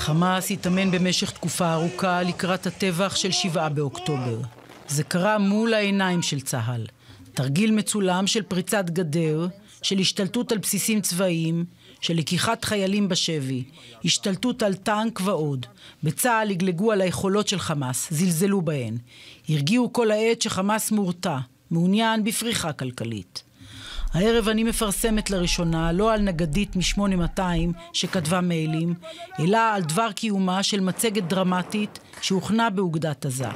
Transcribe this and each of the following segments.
חמאס התאמן במשך תקופה ארוכה לקראת הטבח של שבעה באוקטובר. זה קרה מול העיניים של צה"ל. תרגיל מצולם של פריצת גדר, של השתלטות על בסיסים צבאיים, של לקיחת חיילים בשבי, השתלטות על טנק ועוד. בצה"ל לגלגו על היכולות של חמאס, זלזלו בהן. הרגיעו כל העת שחמאס מורתע, מעוניין בפריחה כלכלית. הערב אני מפרסמת לראשונה לא על נגדית מ-8200 שכתבה מיילים, אלא על דבר קיומה של מצגת דרמטית שהוכנה באוגדת עזה.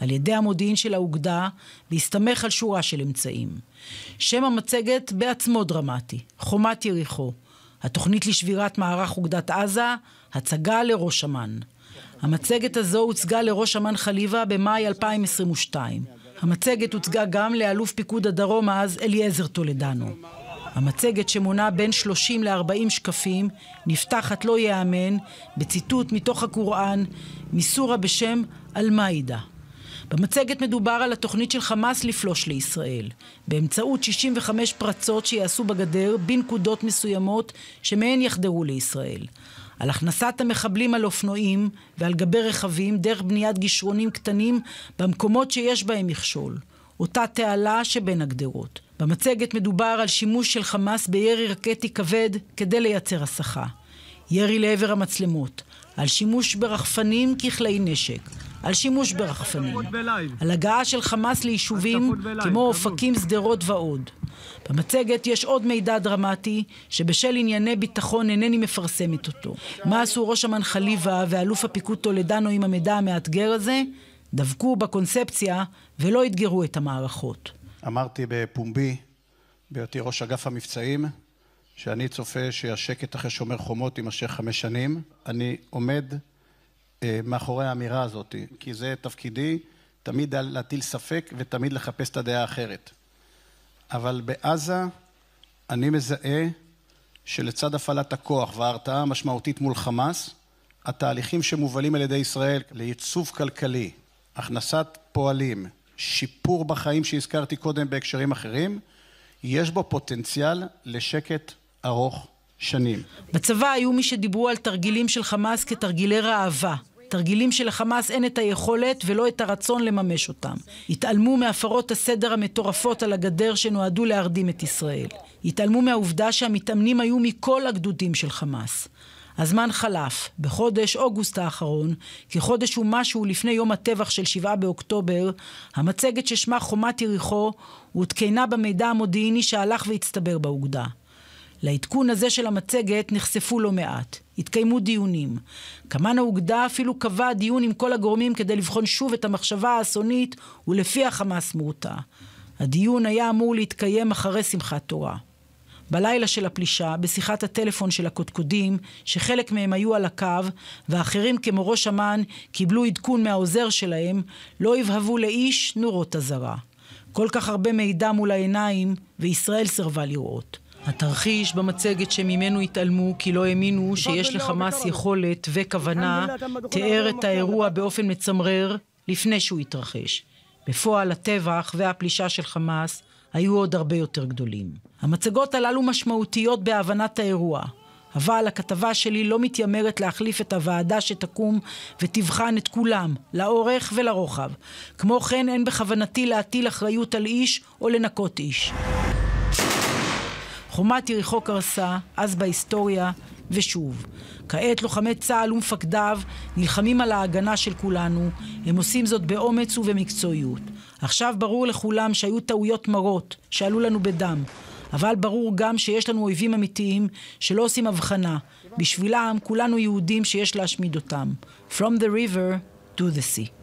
על ידי המודיעין של האוגדה, בהסתמך על שורה של אמצעים. שם המצגת בעצמו דרמטי, חומת יריחו. התוכנית לשבירת מערך אוגדת עזה, הצגה לראש אמ"ן. המצגת הזו הוצגה לראש אמ"ן חליבה במאי 2022. המצגת הוצגה גם לאלוף פיקוד הדרום אז אליעזר טולדנו. המצגת שמונה בין 30 ל-40 שקפים נפתחת לא ייאמן בציטוט מתוך הקוראן מסורה בשם אל-מאידה. במצגת מדובר על התוכנית של חמאס לפלוש לישראל באמצעות 65 פרצות שיעשו בגדר בנקודות מסוימות שמהן יחדרו לישראל. על הכנסת המחבלים על אופנועים ועל גבי רכבים דרך בניית גישרונים קטנים במקומות שיש בהם מכשול, אותה תעלה שבין הגדרות. במצגת מדובר על שימוש של חמאס בירי רקטי כבד כדי לייצר הסחה. ירי לעבר המצלמות, על שימוש ברחפנים ככלי נשק, על שימוש ברחפנים, על הגעה של חמאס ליישובים כמו אופקים, שדרות ועוד. במצגת יש עוד מידע דרמטי שבשל ענייני ביטחון אינני מפרסמת אותו. מה עשו ראש אמ"ן חליבה ואלוף הפיקוד טולדנו עם המידע המאתגר הזה? דבקו בקונספציה ולא אתגרו את המערכות. אמרתי בפומבי, בהיותי ראש אגף המבצעים, שאני צופה שהשקט אחרי שומר חומות יימשך חמש שנים. אני עומד אה, מאחורי האמירה הזאת, כי זה תפקידי, תמיד להטיל ספק ותמיד לחפש את הדעה האחרת. אבל בעזה אני מזהה שלצד הפעלת הכוח וההרתעה המשמעותית מול חמאס, התהליכים שמובלים על ידי ישראל לייצוב כלכלי, הכנסת פועלים, שיפור בחיים שהזכרתי קודם בהקשרים אחרים, יש בו פוטנציאל לשקט ארוך שנים. בצבא היו מי שדיברו על תרגילים של חמאס כתרגילי ראווה. תרגילים שלחמאס אין את היכולת ולא את הרצון לממש אותם. התעלמו מהפרות הסדר המטורפות על הגדר שנועדו להרדים את ישראל. התעלמו מהעובדה שהמתאמנים היו מכל הגדודים של חמאס. הזמן חלף. בחודש אוגוסט האחרון, כחודש ומשהו לפני יום הטבח של שבעה באוקטובר, המצגת ששמה חומת יריחו הותקנה במידע המודיעיני שהלך והצטבר באוגדה. לעדכון הזה של המצגת נחשפו לא מעט. התקיימו דיונים. קמ"ן האוגדה אפילו קבע דיון עם כל הגורמים כדי לבחון שוב את המחשבה האסונית ולפי החמאס מורתע. הדיון היה אמור להתקיים אחרי שמחת תורה. בלילה של הפלישה, בשיחת הטלפון של הקודקודים, שחלק מהם היו על הקו, ואחרים כמו ראש אמ"ן קיבלו עדכון מהעוזר שלהם, לא הבהבו לאיש נורות אזהרה. כל כך הרבה מידע מול העיניים, וישראל סירבה לראות. התרחיש במצגת שממנו התעלמו כי לא האמינו שיש לחמאס יכולת וכוונה, תיאר את האירוע באופן מצמרר לפני שהוא התרחש. בפועל הטבח והפלישה של חמאס היו עוד הרבה יותר גדולים. המצגות הללו משמעותיות בהבנת האירוע, אבל הכתבה שלי לא מתיימרת להחליף את הוועדה שתקום ותבחן את כולם, לאורך ולרוחב. כמו כן אין בכוונתי להטיל אחריות על איש או לנקות איש. חומת יריחו קרסה, אז בהיסטוריה, ושוב. כעת לוחמי צה"ל ומפקדיו נלחמים על ההגנה של כולנו, הם עושים זאת באומץ ובמקצועיות. עכשיו ברור לכולם שהיו טעויות מרות, שעלו לנו בדם, אבל ברור גם שיש לנו אויבים אמיתיים שלא עושים הבחנה. בשבילם כולנו יהודים שיש להשמיד אותם. From the river to the sea.